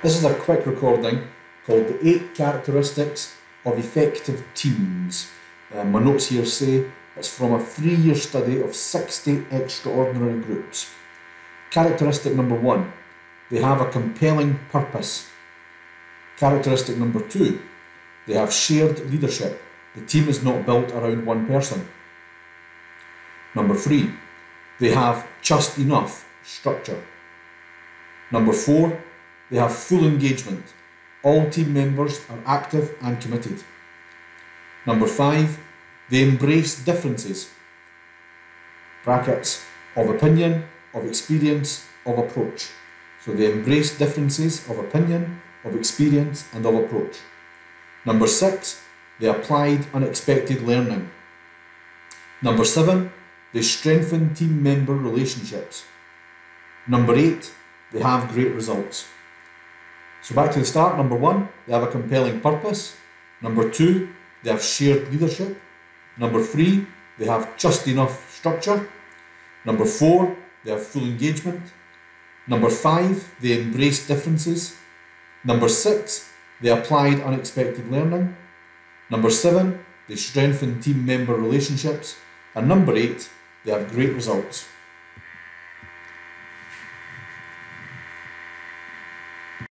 This is a quick recording called The Eight Characteristics of Effective Teams. Uh, my notes here say it's from a three year study of 60 extraordinary groups. Characteristic number one they have a compelling purpose. Characteristic number two they have shared leadership. The team is not built around one person. Number three, they have just enough structure. Number four, they have full engagement. All team members are active and committed. Number five, they embrace differences. Brackets of opinion, of experience, of approach. So they embrace differences of opinion, of experience, and of approach. Number six, they applied unexpected learning. Number seven, they strengthen team member relationships. Number eight, they have great results. So back to the start. Number one, they have a compelling purpose. Number two, they have shared leadership. Number three, they have just enough structure. Number four, they have full engagement. Number five, they embrace differences. Number six, they applied unexpected learning. Number seven, they strengthen team member relationships. And number eight, they have great results.